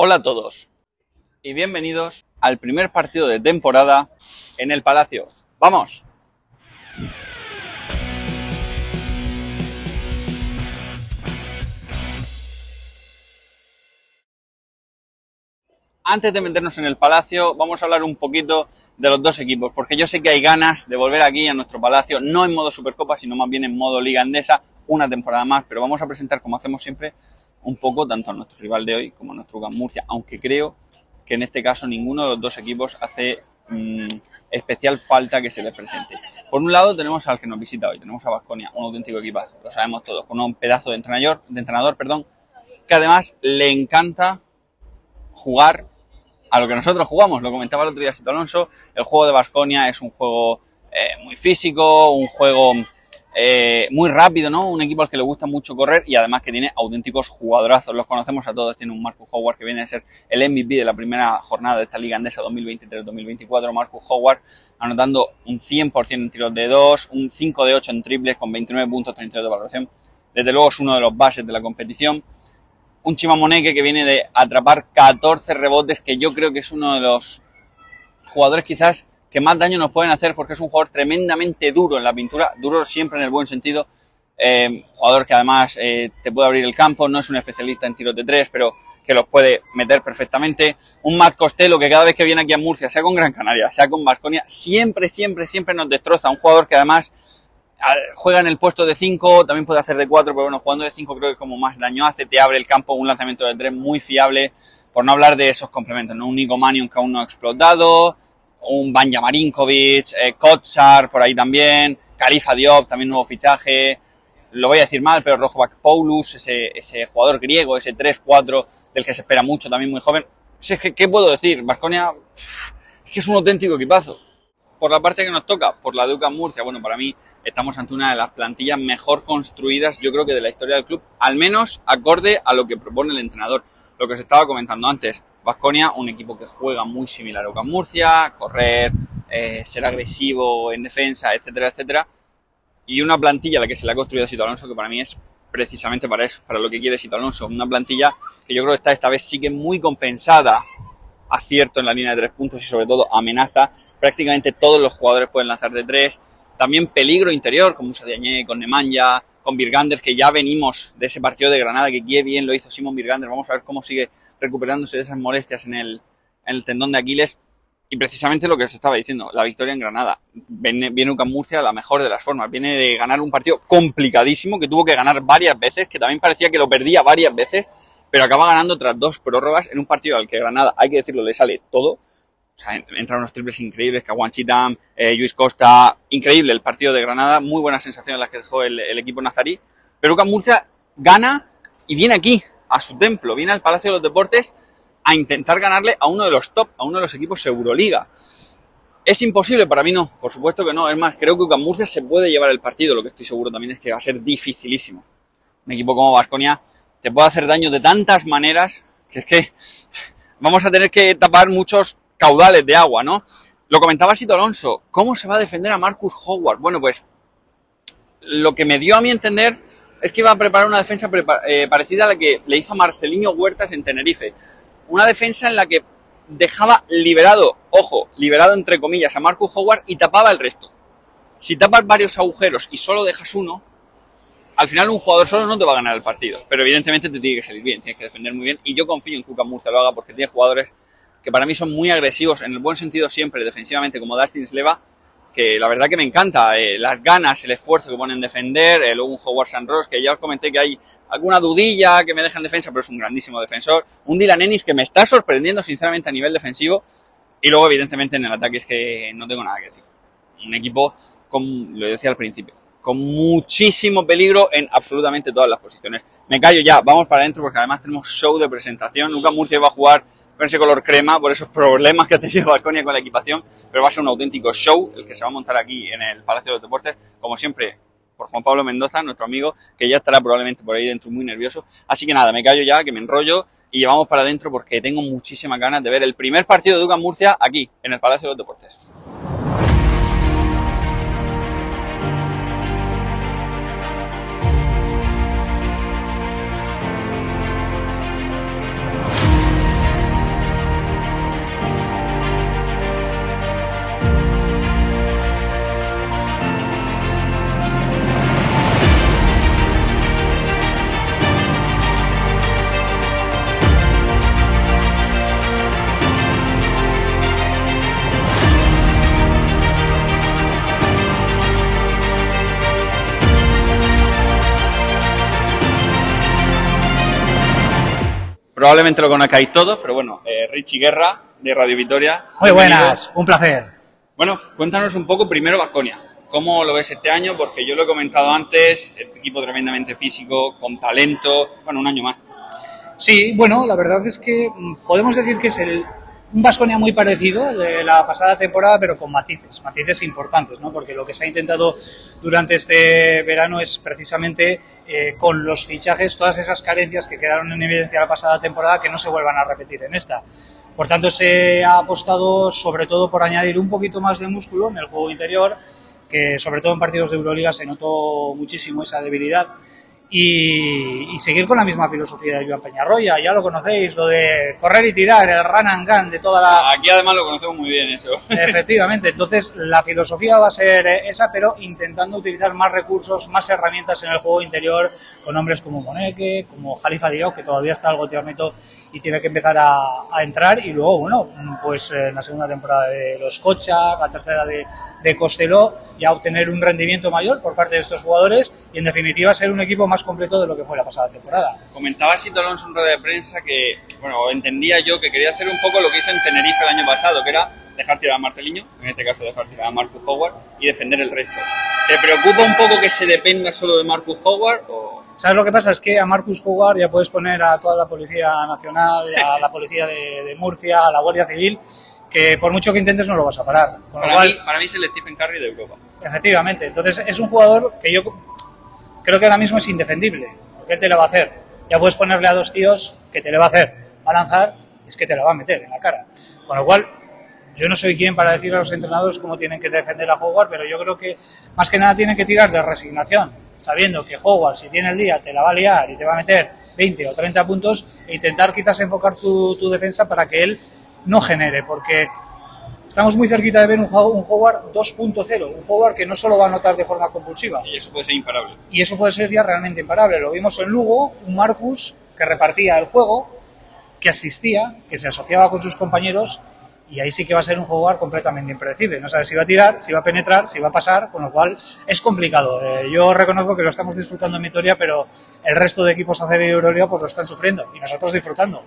Hola a todos y bienvenidos al primer partido de temporada en el Palacio. ¡Vamos! Antes de meternos en el Palacio, vamos a hablar un poquito de los dos equipos, porque yo sé que hay ganas de volver aquí a nuestro Palacio, no en modo Supercopa, sino más bien en modo Liga Andesa, una temporada más, pero vamos a presentar, como hacemos siempre, un poco tanto a nuestro rival de hoy como a nuestro UCAM Murcia, aunque creo que en este caso ninguno de los dos equipos hace mmm, especial falta que se les presente. Por un lado tenemos al que nos visita hoy, tenemos a Vasconia, un auténtico equipazo, lo sabemos todos, con un pedazo de entrenador, de entrenador perdón, que además le encanta jugar a lo que nosotros jugamos. Lo comentaba el otro día Sito Alonso, el juego de Vasconia es un juego eh, muy físico, un juego eh, muy rápido, ¿no? Un equipo al que le gusta mucho correr y además que tiene auténticos jugadorazos. Los conocemos a todos. Tiene un Marcus Howard que viene a ser el MVP de la primera jornada de esta Liga Andesa 2023-2024. Marcus Howard anotando un 100% en tiros de 2, un 5 de 8 en triples con 29 puntos, 32 de valoración. Desde luego es uno de los bases de la competición. Un Chimamoneque que viene de atrapar 14 rebotes, que yo creo que es uno de los jugadores quizás más daño nos pueden hacer porque es un jugador tremendamente duro en la pintura, duro siempre en el buen sentido, eh, jugador que además eh, te puede abrir el campo, no es un especialista en tiros de tres, pero que los puede meter perfectamente. Un Matt Costello que cada vez que viene aquí a Murcia, sea con Gran Canaria, sea con Vasconia, siempre, siempre, siempre nos destroza. Un jugador que además juega en el puesto de 5, también puede hacer de 4, pero bueno, jugando de 5 creo que como más daño hace, te abre el campo, un lanzamiento de 3 muy fiable, por no hablar de esos complementos, ¿no? Un Nico que aún no ha explotado, un Banja Marinkovic, eh, Kotsar por ahí también, Califa Diop, también nuevo fichaje, lo voy a decir mal, pero Rojbak Paulus, ese, ese jugador griego, ese 3-4 del que se espera mucho, también muy joven. ¿Qué, qué puedo decir? Vasconia es que es un auténtico equipazo. Por la parte que nos toca, por la Duca Murcia, bueno, para mí estamos ante una de las plantillas mejor construidas, yo creo que de la historia del club, al menos acorde a lo que propone el entrenador. Lo que os estaba comentando antes, Vasconia, un equipo que juega muy similar a Duca Murcia, correr, eh, ser agresivo en defensa, etcétera, etcétera. Y una plantilla a la que se le ha construido Sito Alonso, que para mí es precisamente para eso, para lo que quiere Sito Alonso. Una plantilla que yo creo que está esta vez sí que muy compensada, acierto en la línea de tres puntos y sobre todo amenaza prácticamente todos los jugadores pueden lanzar de tres. También peligro interior, con Musa Diagne, con Nemanja, con Virgander, que ya venimos de ese partido de Granada, que qué bien lo hizo Simon Virgander. Vamos a ver cómo sigue recuperándose de esas molestias en el, en el tendón de Aquiles. Y precisamente lo que os estaba diciendo, la victoria en Granada. Viene, viene UCAM Murcia la mejor de las formas. Viene de ganar un partido complicadísimo, que tuvo que ganar varias veces, que también parecía que lo perdía varias veces, pero acaba ganando tras dos prórrogas en un partido al que Granada, hay que decirlo, le sale todo o sea, entran unos triples increíbles, Kawan Chitam, eh, Luis Costa, increíble el partido de Granada, muy buena sensación las que dejó el, el equipo nazarí. Pero UCAM Murcia gana y viene aquí, a su templo, viene al Palacio de los Deportes a intentar ganarle a uno de los top, a uno de los equipos Euroliga. ¿Es imposible? Para mí no, por supuesto que no. Es más, creo que UCAM Murcia se puede llevar el partido, lo que estoy seguro también es que va a ser dificilísimo. Un equipo como Vasconia te puede hacer daño de tantas maneras que es que vamos a tener que tapar muchos caudales de agua, ¿no? Lo comentaba Sito Alonso, ¿cómo se va a defender a Marcus Howard? Bueno, pues lo que me dio a mi entender es que iba a preparar una defensa eh, parecida a la que le hizo Marcelinho Huertas en Tenerife. Una defensa en la que dejaba liberado, ojo, liberado entre comillas a Marcus Howard y tapaba el resto. Si tapas varios agujeros y solo dejas uno, al final un jugador solo no te va a ganar el partido. Pero evidentemente te tiene que salir bien, tienes que defender muy bien. Y yo confío en Cuca Murcia lo haga porque tiene jugadores que para mí son muy agresivos, en el buen sentido siempre, defensivamente, como Dustin Sleva, que la verdad que me encanta, eh, las ganas, el esfuerzo que ponen en defender, eh, luego un Howard San Ross, que ya os comenté que hay alguna dudilla que me deja en defensa, pero es un grandísimo defensor, un Dylan Ennis que me está sorprendiendo sinceramente a nivel defensivo, y luego evidentemente en el ataque es que no tengo nada que decir. Un equipo, como lo decía al principio, con muchísimo peligro en absolutamente todas las posiciones. Me callo ya, vamos para adentro porque además tenemos show de presentación. Lucas Murcia va a jugar con ese color crema por esos problemas que ha tenido Balconia con la equipación, pero va a ser un auténtico show el que se va a montar aquí en el Palacio de los Deportes, como siempre por Juan Pablo Mendoza, nuestro amigo, que ya estará probablemente por ahí dentro muy nervioso. Así que nada, me callo ya, que me enrollo y llevamos para adentro porque tengo muchísimas ganas de ver el primer partido de Duca Murcia aquí, en el Palacio de los Deportes. Probablemente lo conozcáis todos, pero bueno, eh, Richie Guerra, de Radio Vitoria. Muy buenas, un placer. Bueno, cuéntanos un poco primero Vasconia. ¿Cómo lo ves este año? Porque yo lo he comentado antes, el equipo tremendamente físico, con talento, bueno, un año más. Sí, bueno, la verdad es que mm, podemos decir que es el, un Vasconia muy parecido de la pasada temporada, pero con matices, matices importantes, ¿no? Porque lo que se ha intentado durante este verano es precisamente eh, con los fichajes, todas esas carencias que quedaron en evidencia la pasada temporada, que no se vuelvan a repetir en esta. Por tanto, se ha apostado sobre todo por añadir un poquito más de músculo en el juego interior, que sobre todo en partidos de Euroliga se notó muchísimo esa debilidad y, seguir con la misma filosofía de Joan Peñarroya, ya lo conocéis, lo de correr y tirar, el run and gun de toda la... Aquí además lo conocemos muy bien eso. Efectivamente, entonces la filosofía va a ser esa, pero intentando utilizar más recursos, más herramientas en el juego interior, con hombres como Moneque, como Jalifa Diop, que todavía está algo tiernito y tiene que empezar a, entrar, y luego, bueno, pues en la segunda temporada de los Cocha, la tercera de, de Costelló, ya obtener un rendimiento mayor por parte de estos jugadores y en definitiva ser un equipo más completo de lo que fue la pasada temporada. Comentaba Sito Alonso en rueda de prensa que, bueno, entendía yo que quería hacer un poco lo que hizo en Tenerife el año pasado, que era dejar tirar a Marceliño, en este caso dejar tirar a Marcus Howard y defender el resto. ¿Te preocupa un poco que se dependa solo de Marcus Howard o...? ¿Sabes lo que pasa? Es que a Marcus Howard ya puedes poner a toda la Policía Nacional, a la Policía de, Murcia, a la Guardia Civil, que por mucho que intentes no lo vas a parar. para, mí, para mí es el Stephen Curry de Europa. Efectivamente. Entonces es un jugador que yo creo que ahora mismo es indefendible, porque él te lo va a hacer. Ya puedes ponerle a dos tíos que te le va a hacer, va a lanzar, es que te lo va a meter en la cara. Con lo cual, yo no soy quien para decir a los entrenadores cómo tienen que defender a Howard, pero yo creo que más que nada tienen que tirar de resignación, sabiendo que Howard, si tiene el día, te la va a liar y te va a meter 20 o 30 puntos, e intentar quizás enfocar tu, tu defensa para que él no genere, porque estamos muy cerquita de ver un, un Howard 2.0, un Howard que no solo va a anotar de forma compulsiva. Y eso puede ser imparable. Y eso puede ser ya realmente imparable. Lo vimos en Lugo, un Marcus que repartía el juego, que asistía, que se asociaba con sus compañeros y ahí sí que va a ser un Howard completamente impredecible. No sabes si va a tirar, si va a penetrar, si va a pasar, con lo cual es complicado. Eh, yo reconozco que lo estamos disfrutando en Vitoria, pero el resto de equipos y Euroliga pues lo están sufriendo y nosotros disfrutando.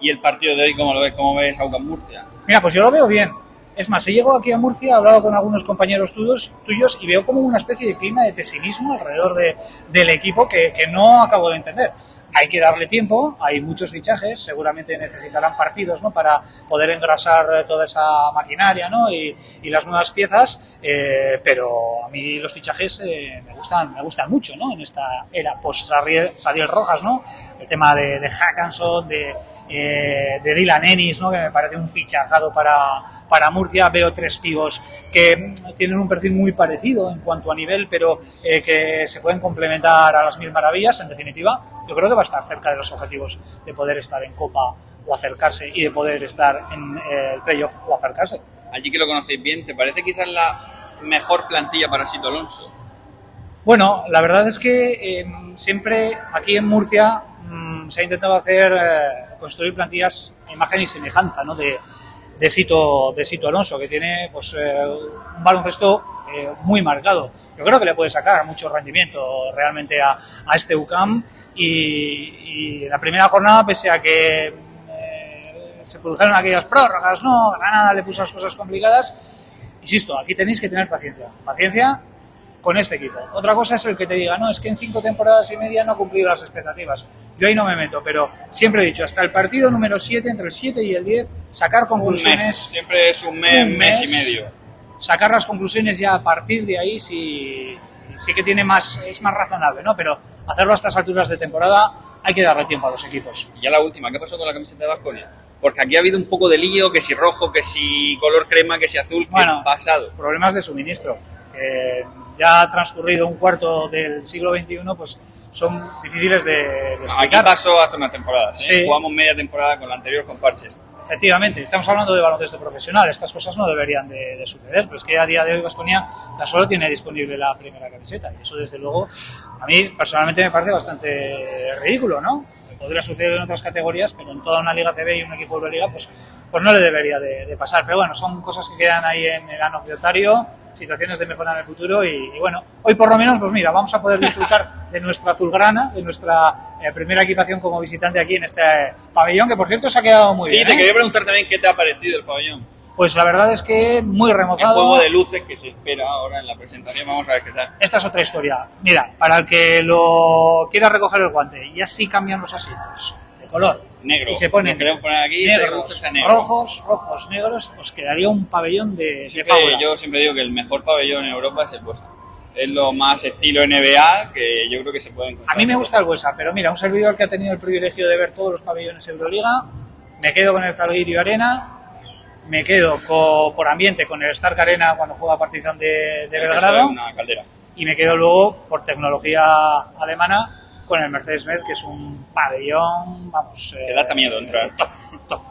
¿Y el partido de hoy cómo lo ves? ¿Cómo ves a Murcia? Mira, pues yo lo veo bien. Es más, he llegado aquí a Murcia, he hablado con algunos compañeros tuyos, y veo como una especie de clima de pesimismo alrededor de, del equipo que, que no acabo de entender hay que darle tiempo, hay muchos fichajes, seguramente necesitarán partidos ¿no? para poder engrasar toda esa maquinaria ¿no? y, y las nuevas piezas, eh, pero a mí los fichajes eh, me, gustan, me gustan mucho ¿no? en esta era post-Sadiel Rojas, ¿no? el tema de, de Hackanson, de, eh, de Dylan Ennis, ¿no? que me parece un fichajado para, para Murcia. Veo tres pibos que tienen un perfil muy parecido en cuanto a nivel, pero eh, que se pueden complementar a las mil maravillas, en definitiva yo creo que va a estar cerca de los objetivos de poder estar en Copa o acercarse y de poder estar en eh, el playoff o acercarse. Allí que lo conocéis bien, ¿te parece quizás la mejor plantilla para Sito Alonso? Bueno, la verdad es que eh, siempre aquí en Murcia mmm, se ha intentado hacer, eh, construir plantillas imagen y semejanza ¿no? de, de Sito, de Sito Alonso, que tiene pues, eh, un baloncesto eh, muy marcado. Yo creo que le puede sacar mucho rendimiento realmente a, a este UCAM y, y, la primera jornada, pese a que eh, se produjeron aquellas prórrogas, ¿no? Granada le puso las cosas complicadas. Insisto, aquí tenéis que tener paciencia. Paciencia con este equipo. Otra cosa es el que te diga, no, es que en cinco temporadas y media no ha cumplido las expectativas. Yo ahí no me meto, pero siempre he dicho, hasta el partido número 7, entre el 7 y el 10, sacar conclusiones. Siempre es un mes, un mes, y medio. Sacar las conclusiones ya a partir de ahí sí, sí que tiene más, es más razonable, ¿no? Pero hacerlo a estas alturas de temporada hay que darle tiempo a los equipos. Y ya la última, ¿qué pasó con la camiseta de Vasconia? Porque aquí ha habido un poco de lío, que si rojo, que si color crema, que si azul, ¿qué bueno, ha pasado? Problemas de suministro. Que ya ha transcurrido un cuarto del siglo XXI, pues son difíciles de, de explicar. Aquí pasó hace una temporada, ¿eh? Sí. jugamos media temporada con la anterior con parches. Efectivamente, estamos hablando de baloncesto profesional, estas cosas no deberían de, de suceder, pero es que a día de hoy Vasconia tan solo tiene disponible la primera camiseta y eso desde luego a mí personalmente me parece bastante ridículo, ¿no? Podría suceder en otras categorías, pero en toda una liga CB y un equipo de liga pues, pues no le debería de, de pasar. Pero bueno, son cosas que quedan ahí en el anecdotario situaciones de mejora en el futuro y, y bueno, hoy por lo menos, pues mira, vamos a poder disfrutar de nuestra azulgrana, de nuestra eh, primera equipación como visitante aquí en este pabellón, que por cierto se ha quedado muy Sí, bien. te ¿eh? quería preguntar también qué te ha parecido el pabellón. Pues la verdad es que muy El remozado. juego de luces que se espera ahora en la presentación, vamos a ver qué tal. Esta es otra historia. Mira, para el que lo quiera recoger el guante, y así cambian los asientos de color. Negro. Y se ponen queremos poner aquí, negros, negro. rojos, rojos, negros. Os quedaría un pabellón de, Siempre- yo siempre digo que el mejor pabellón en Europa es el Buesa. Es lo más estilo NBA que yo creo que se puede encontrar. A mí me gusta el Buesa, pero mira, un servidor que ha tenido el privilegio de ver todos los pabellones Euroliga, me quedo con el Zalgiris Arena, me quedo por ambiente con el Stark Arena cuando juega Partizan de, de Belgrado una caldera. y me quedo luego por tecnología alemana con el Mercedes-Benz, que es un pabellón, vamos... Que eh, da miedo entrar. top, top.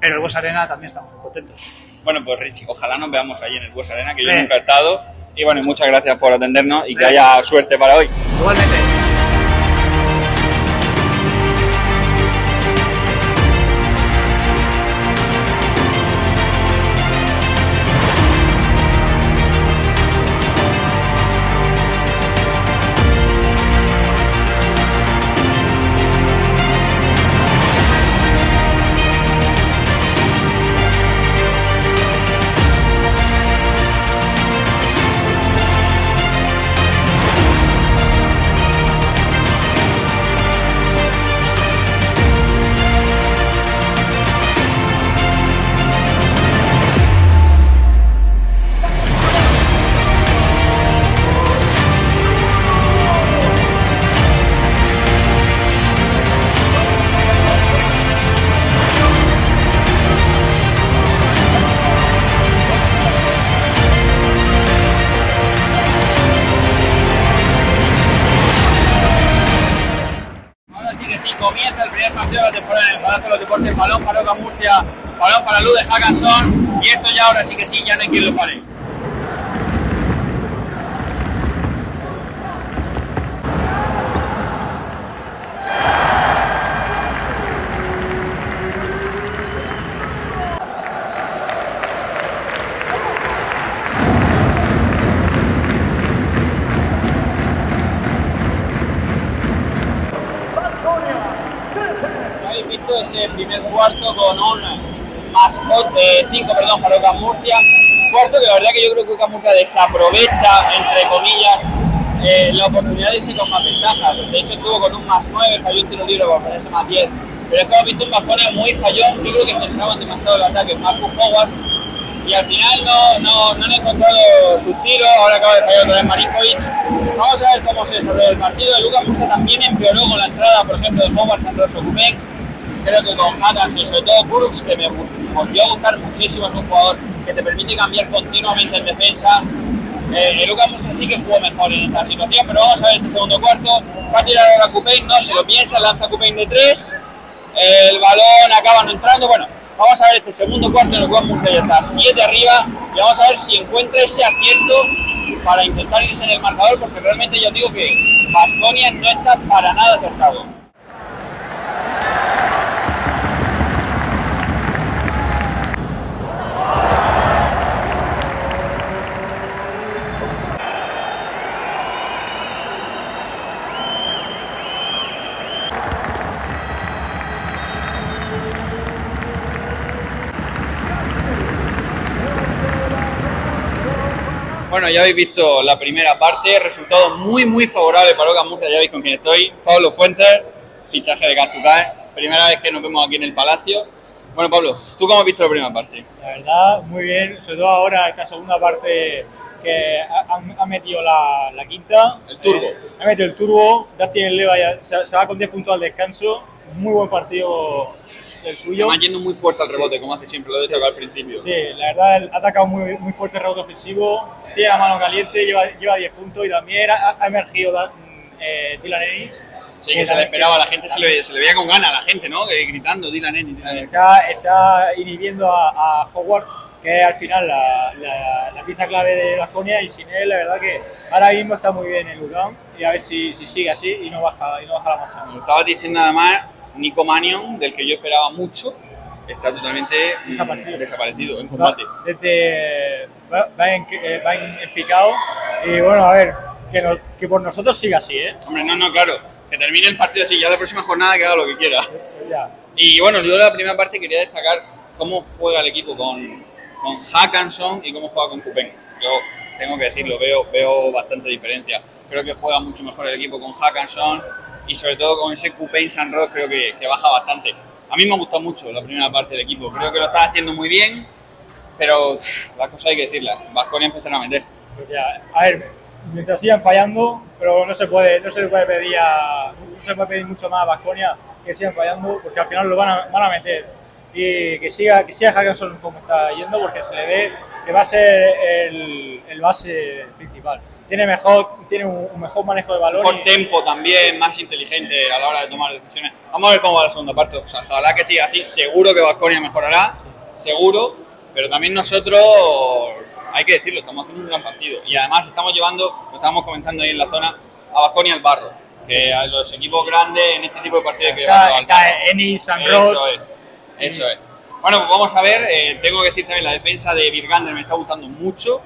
Pero el Buesa Arena también estamos muy contentos. Bueno, pues Richie, ojalá nos veamos ahí en el Buesa Arena, que yo nunca he estado. Y bueno, muchas gracias por atendernos y que haya suerte para hoy. Igualmente. Balón para Oca Murcia, balón para Luz de Hackanson, y esto ya ahora sí que sí, ya no hay quien lo pare. Visto ese primer cuarto con un más 5 perdón, para Oca Murcia. Cuarto que la verdad que yo creo que Oca Murcia desaprovecha, entre comillas, eh, la oportunidad de irse con más ventaja. De hecho estuvo con un más 9, falló un tiro libre para ponerse más 10. Pero es que visto un Bajones muy fallón, yo creo que centraban demasiado el ataque Marcus Howard y al final no, no, no han encontrado sus tiros, ahora acaba de fallar otra vez Marinkovic. Vamos a ver cómo se desarrolla el partido. Lucas Murcia también empeoró con la entrada, por ejemplo, de Howard Sandro Sokumek. Creo que con Hackans y sobre todo Burks, que me volvió a gustar muchísimo, es un jugador que te permite cambiar continuamente en defensa. Eh, el Lucas Murcia sí que jugó mejor en esa situación, pero vamos a ver este segundo cuarto. Va a tirar ahora Cupain, no se lo piensa, lanza Cupain de tres. El balón acaba no entrando. Bueno, vamos a ver este segundo cuarto en el cual Murcia ya está 7 arriba y vamos a ver si encuentra ese acierto para intentar irse en el marcador, porque realmente yo digo que Baskonia no está para nada acertado. Bueno, ya habéis visto la primera parte, resultado muy muy favorable para Oca Murcia, ya veis con quién estoy, Pablo Fuentes, fichaje de Castucae, primera vez que nos vemos aquí en el Palacio. Bueno Pablo, ¿tú cómo has visto la primera parte? La verdad, muy bien, sobre todo ahora esta segunda parte que ha, ha- ha metido la, la quinta. El turbo. Eh, ha metido el turbo, Dustin Leva ya se, se va con 10 puntos al descanso. Muy buen partido el suyo. Además yendo muy fuerte al rebote, como hace siempre, lo he destacado al principio. Sí, la verdad, él ha atacado muy, muy fuerte el rebote ofensivo, tiene la mano caliente, lleva, lleva 10 puntos y también ha, ha emergido eh, Dylan Ennis. Sí, que se le esperaba, la gente se le, se le veía con ganas a la gente, ¿no? Que gritando, Dylan Ennis. Está, está inhibiendo a, a Howard, que es al final la, la- la pieza clave de Vasconia y sin él, la verdad que ahora mismo está muy bien el UDAM y a ver si, si sigue así y no baja, y no baja la marcha. Lo estabas diciendo además, Nico Manion, del que yo esperaba mucho, está totalmente mm, Desaparecido. desaparecido en combate. Desde, va, va en, eh, va en, en picado. Y bueno, a ver, que, no- que por nosotros siga así, ¿eh? Hombre, no, no, claro. Que termine el partido así, ya la próxima jornada que haga lo que quiera. Ya. Y bueno, yo de la primera parte quería destacar cómo juega el equipo con, con Hackanson y cómo juega con Coupen. Yo tengo que decirlo, veo, veo bastante diferencia. Creo que juega mucho mejor el equipo con Hackanson y sobre todo con ese Coupen San Ross creo que, que baja bastante. A mí me ha gustado mucho la primera parte del equipo. Creo que lo está haciendo muy bien, pero las cosas hay que decirlas. Vasconia empezará a meter. Pues ya, a ver, mientras sigan fallando, pero no se puede, no se puede pedir no se puede pedir mucho más a Vasconia que sigan fallando, porque al final lo van a, van a meter. Y que siga, que siga Hackinson como está yendo, porque se le ve que va a ser el, el base principal. Tiene mejor, tiene un, un mejor manejo de balón. Mejor y- tempo también, más inteligente a la hora de tomar decisiones. Vamos a ver cómo va la segunda parte. O sea, ojalá que siga así. Seguro que Vasconia mejorará, seguro. Pero también nosotros, hay que decirlo, estamos haciendo un gran partido. Y además estamos llevando, lo estábamos comentando ahí en la zona, a Vasconia al barro. Que a los equipos grandes en este tipo de partidos que llevarlo Está, está. Ennis, San Eso es, eso es. Bueno, pues vamos a ver. eh, tengo que decir también la defensa de Virgander me está gustando mucho.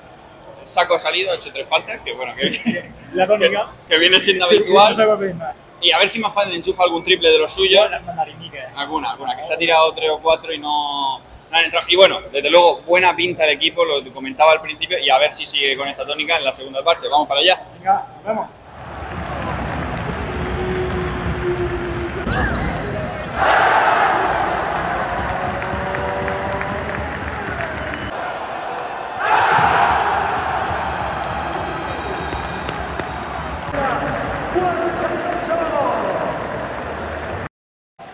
Saco ha salido, ha hecho tres faltas, que bueno, que, La tónica. que viene siendo Sí, habitual. más. Y a ver si más fácil enchufa algún triple de los suyos. Mandarinica. Alguna, alguna, que se ha tirado tres o cuatro y no, no han entrado. Y bueno, desde luego, buena pinta el equipo, lo que comentaba al principio, y a ver si sigue con esta tónica en la segunda parte. Vamos para allá. Venga, vamos.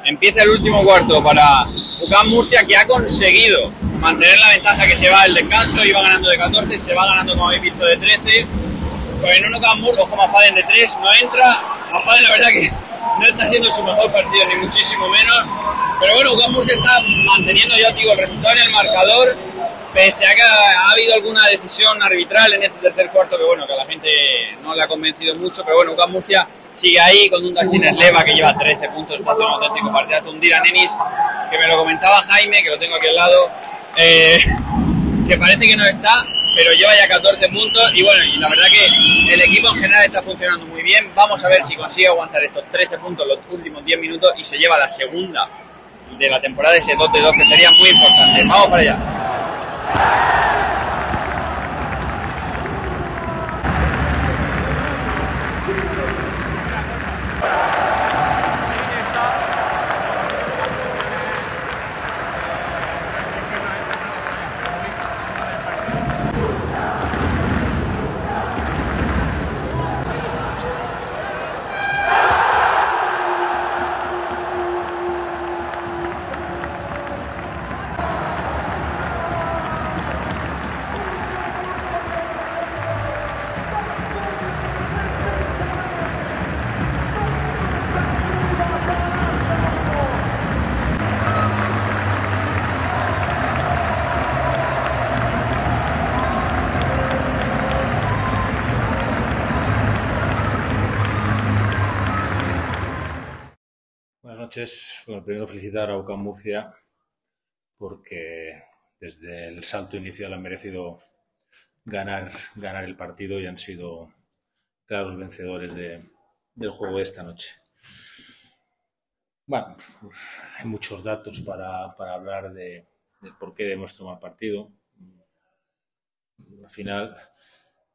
Empieza el último cuarto para UCAM Murcia, que ha conseguido mantener la ventaja que se va del descanso. Iba ganando de 14, se va ganando, como habéis visto, de 13. Pues en un UCAM Murcia, ojo, Mafaden de 3, no entra. Mafaden, la verdad que no está siendo su mejor partido, ni muchísimo menos. Pero bueno, UCAM Murcia está manteniendo, ya digo, el resultado en el marcador. Pese a que ha, ha habido alguna decisión arbitral en este tercer cuarto que bueno, que a la gente no le ha convencido mucho, pero bueno, UCAM Murcia sigue ahí con un Dustin Sleva que lleva 13 puntos, está un auténtico partidazo, un Dira Nenis, que me lo comentaba Jaime, que lo tengo aquí al lado, eh, que parece que no está, pero lleva ya 14 puntos y bueno, y la verdad que el equipo en general está funcionando muy bien, vamos a ver si consigue aguantar estos 13 puntos los últimos 10 minutos y se lleva la segunda de la temporada ese 2 de 2 que sería muy importante, vamos para allá. Buenas noches. Bueno, primero felicitar a UCAM Murcia porque desde el salto inicial han merecido ganar, ganar el partido y han sido claros vencedores de- del juego de esta noche. Bueno, hay muchos datos para, para hablar de, del porqué de nuestro mal partido. Al final,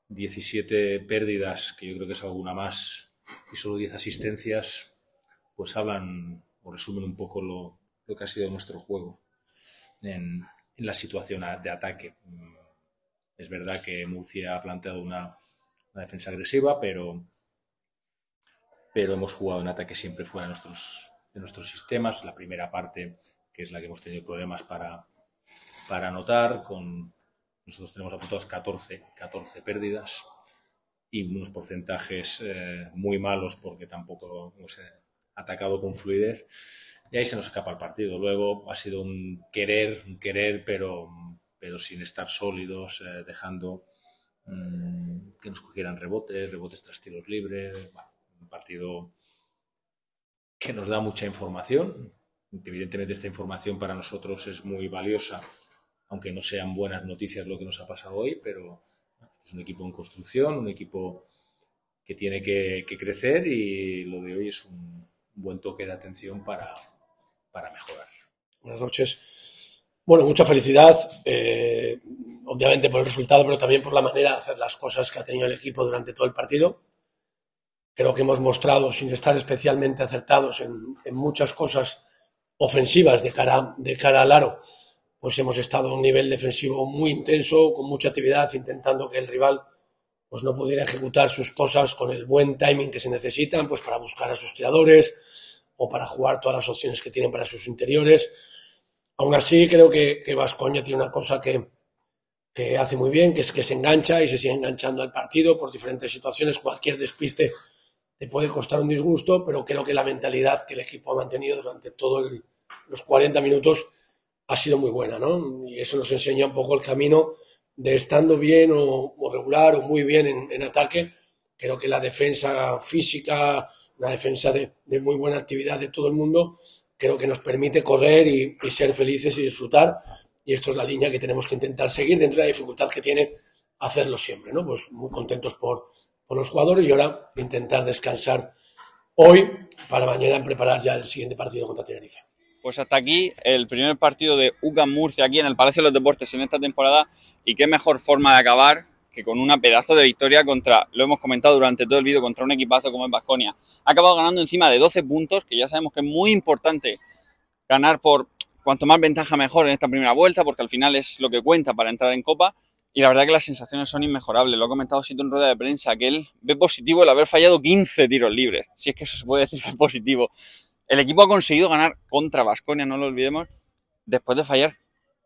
17 pérdidas, que yo creo que es alguna más, y solo 10 asistencias, pues hablan o resumen un poco lo, lo que ha sido nuestro juego en, en la situación de ataque. Mm, Es verdad que Murcia ha planteado una, una defensa agresiva, pero, pero hemos jugado en ataque siempre fuera de nuestros, de nuestros sistemas. La primera parte, que es la que hemos tenido problemas para, para anotar, con nosotros tenemos apuntados 14, 14 pérdidas y unos porcentajes eh, muy malos porque tampoco atacado con fluidez y ahí se nos escapa el partido. Luego ha sido un querer, un querer, pero, pero sin estar sólidos, eh, dejando mm, que nos cogieran rebotes, rebotes tras tiros libres. Bueno, un partido que nos da mucha información. Evidentemente esta información para nosotros es muy valiosa, aunque no sean buenas noticias lo que nos ha pasado hoy, pero este es un equipo en construcción, un equipo que tiene que, crecer y lo de hoy es un buen toque de atención para, para mejorar. Buenas noches. Bueno, mucha felicidad, eh, obviamente por el resultado, pero también por la manera de hacer las cosas que ha tenido el equipo durante todo el partido. Creo que hemos mostrado, sin estar especialmente acertados en, en muchas cosas ofensivas de cara, de cara al aro, pues hemos estado a un nivel defensivo muy intenso, con mucha actividad, intentando que el rival pues no pudiera ejecutar sus cosas con el buen timing que se necesitan, pues para buscar a sus tiradores o para jugar todas las opciones que tienen para sus interiores. Aún así, creo que Vascoña tiene una cosa que, que hace muy bien, que es que se engancha y se sigue enganchando al partido por diferentes situaciones. Cualquier despiste te puede costar un disgusto, pero creo que la mentalidad que el equipo ha mantenido durante todos los 40 minutos ha sido muy buena, ¿no? Y eso nos enseña un poco el camino de estando bien o, regular o muy bien en, ataque, creo que la defensa física, la defensa de, muy buena actividad de todo el mundo, creo que nos permite correr y, ser felices y disfrutar. Y esto es la línea que tenemos que intentar seguir dentro de la dificultad que tiene hacerlo siempre, ¿no? Pues muy contentos por, los jugadores y ahora intentar descansar hoy para mañana preparar ya el siguiente partido contra Tenerife. Pues hasta aquí el primer partido de UCAM Murcia aquí en el Palacio de los Deportes en esta temporada y qué mejor forma de acabar que con una pedazo de victoria contra, lo hemos comentado durante todo el vídeo, contra un equipazo como es Basconia. Ha acabado ganando encima de 12 puntos, que ya sabemos que es muy importante ganar por cuanto más ventaja mejor en esta primera vuelta, porque al final es lo que cuenta para entrar en Copa. Y la verdad que las sensaciones son inmejorables. Lo ha comentado Sito en rueda de prensa, que él ve positivo el haber fallado 15 tiros libres. Si es que eso se puede decir que es positivo. El equipo ha conseguido ganar contra Basconia, no lo olvidemos, después de fallar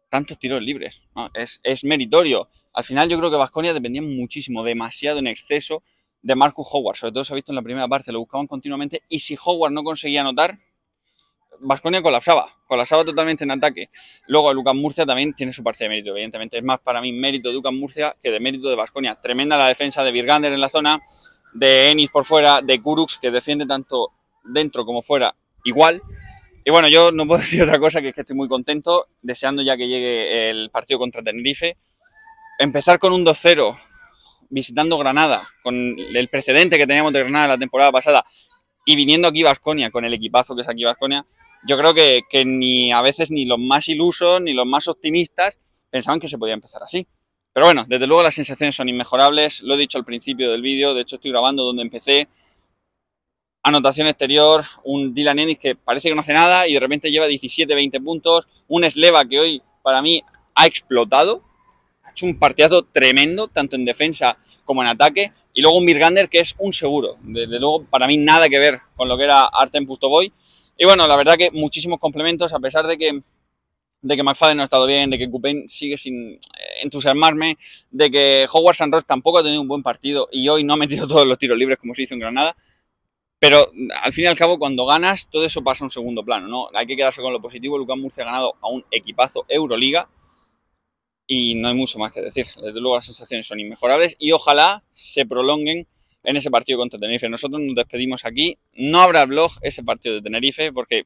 tantos tiros libres. Es, meritorio. Al final yo creo que Vasconia dependía muchísimo, demasiado en exceso de Marcus Howard. Sobre todo se ha visto en la primera parte, lo buscaban continuamente y si Howard no conseguía anotar, Vasconia colapsaba, colapsaba totalmente en ataque. Luego Lucas Murcia también tiene su parte de mérito, evidentemente. Es más para mí mérito de Lucas Murcia que de mérito de Vasconia. Tremenda la defensa de Virgander en la zona, de Ennis por fuera, de Kurux que defiende tanto dentro como fuera igual. Y bueno, yo no puedo decir otra cosa que es que estoy muy contento, deseando ya que llegue el partido contra Tenerife. Empezar con un 2-0, visitando Granada, con el precedente que teníamos de Granada la temporada pasada, y viniendo aquí Vasconia, con el equipazo que es aquí Vasconia, yo creo que, que, ni a veces ni los más ilusos ni los más optimistas pensaban que se podía empezar así. Pero bueno, desde luego las sensaciones son inmejorables, lo he dicho al principio del vídeo, de hecho estoy grabando donde empecé, anotación exterior, un Dylan Ennis que parece que no hace nada y de repente lleva 17-20 puntos, un Sleva que hoy para mí ha explotado, ha hecho un partidazo tremendo, tanto en defensa como en ataque, y luego un Mirgander que es un seguro, desde luego para mí nada que ver con lo que era Artem Pustoboy, y bueno, la verdad que muchísimos complementos, a pesar de que de que McFadden no ha estado bien, de que Coupen sigue sin eh, entusiasmarme, de que Howard Ross tampoco ha tenido un buen partido y hoy no ha metido todos los tiros libres como se hizo en Granada. Pero al fin y al cabo, cuando ganas, todo eso pasa a un segundo plano, ¿no? Hay que quedarse con lo positivo. Lucas Murcia ha ganado a un equipazo Euroliga y no hay mucho más que decir. Desde luego las sensaciones son inmejorables y ojalá se prolonguen en ese partido contra Tenerife. Nosotros nos despedimos aquí. No habrá blog ese partido de Tenerife porque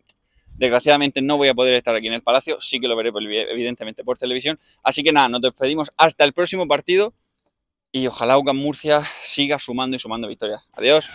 desgraciadamente no voy a poder estar aquí en el Palacio. Sí que lo veré evidentemente por televisión. Así que nada, nos despedimos hasta el próximo partido y ojalá UCAM Murcia siga sumando y sumando victorias. Adiós.